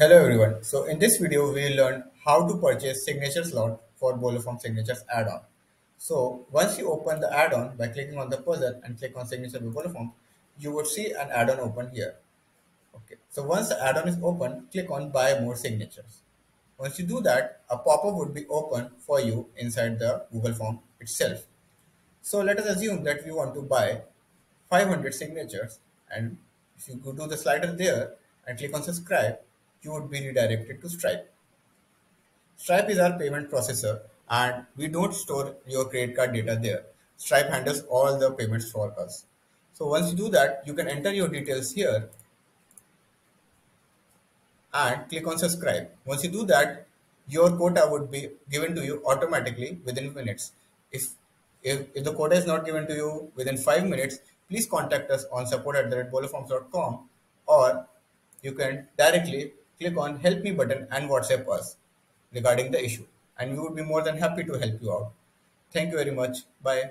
Hello everyone. So in this video we will learn how to purchase signature slot for Boloform signatures add-on. So once you open the add-on by clicking on the puzzle and click on signature with Boloform, you would see an add-on open here. Okay. So once the add-on is open, click on buy more signatures. Once you do that, a pop-up would be open for you inside the Google form itself. So let us assume that we want to buy 500 signatures and if you go to the slider there and click on subscribe, you would be redirected to Stripe. Stripe is our payment processor and we don't store your credit card data there. Stripe handles all the payments for us. So once you do that, you can enter your details here and click on subscribe. Once you do that, your quota would be given to you automatically within minutes. If, if, if the quota is not given to you within five minutes, please contact us on support at the or you can directly click on help me button and WhatsApp us regarding the issue and we would be more than happy to help you out. Thank you very much. Bye.